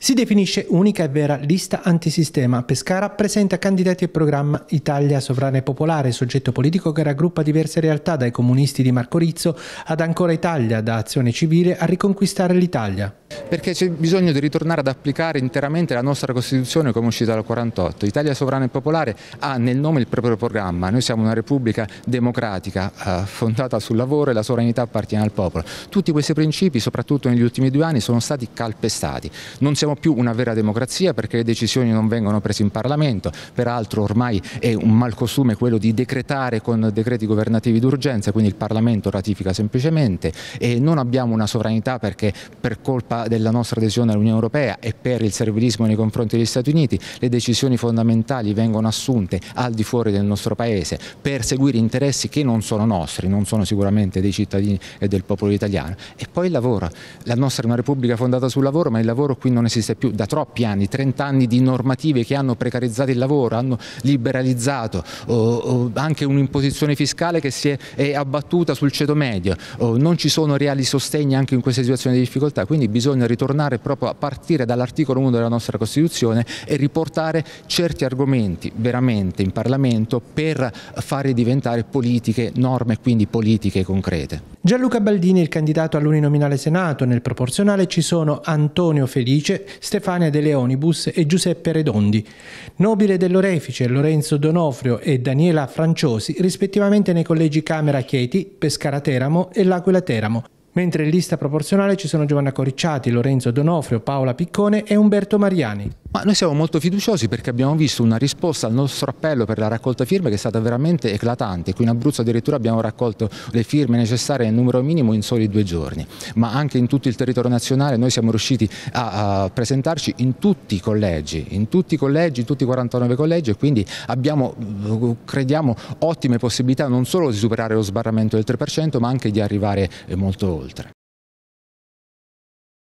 Si definisce unica e vera lista antisistema. Pescara presenta candidati al programma Italia Sovrana e Popolare, soggetto politico che raggruppa diverse realtà, dai comunisti di Marco Rizzo ad Ancora Italia, da Azione Civile a riconquistare l'Italia. Perché c'è bisogno di ritornare ad applicare interamente la nostra Costituzione come uscita dal 48. Italia Sovrana e Popolare ha nel nome il proprio programma. Noi siamo una Repubblica democratica eh, fondata sul lavoro e la sovranità appartiene al popolo. Tutti questi principi, soprattutto negli ultimi due anni, sono stati calpestati. Non siamo più una vera democrazia perché le decisioni non vengono prese in Parlamento, peraltro ormai è un malcostume quello di decretare con decreti governativi d'urgenza, quindi il Parlamento ratifica semplicemente e non abbiamo una sovranità perché per colpa della nostra adesione all'Unione Europea e per il servilismo nei confronti degli Stati Uniti le decisioni fondamentali vengono assunte al di fuori del nostro Paese per seguire interessi che non sono nostri, non sono sicuramente dei cittadini e del popolo italiano. E poi il lavoro, la nostra è una Repubblica fondata sul lavoro ma il lavoro qui non esiste più da troppi anni, 30 anni di normative che hanno precarizzato il lavoro, hanno liberalizzato, o, o anche un'imposizione fiscale che si è, è, abbattuta sul ceto medio, o non ci sono reali sostegni anche in queste situazioni di difficoltà, quindi bisogna ritornare proprio a partire dall'articolo 1 della nostra Costituzione e riportare certi argomenti veramente in Parlamento per fare diventare politiche, norme quindi politiche concrete. Gianluca Baldini il candidato all'uninominale Senato, nel proporzionale ci sono Antonio Felice, Stefania De Leonibus e Giuseppe Redondi. Nobile dell'Orefice, Lorenzo Donofrio e Daniela Franciosi, rispettivamente nei collegi Camera Chieti, Pescara Teramo e L'Aquila Teramo mentre in lista proporzionale ci sono Giovanna Coricciati, Lorenzo Donofrio, Paola Piccone e Umberto Mariani. Ma noi siamo molto fiduciosi perché abbiamo visto una risposta al nostro appello per la raccolta firme che è stata veramente eclatante. Qui in Abruzzo addirittura abbiamo raccolto le firme necessarie nel numero minimo in soli due giorni, ma anche in tutto il territorio nazionale noi siamo riusciti a, a presentarci in tutti i collegi, in tutti i collegi, in tutti i 49 collegi e quindi abbiamo, crediamo, ottime possibilità non solo di superare lo sbarramento del 3% ma anche di arrivare molto oltre.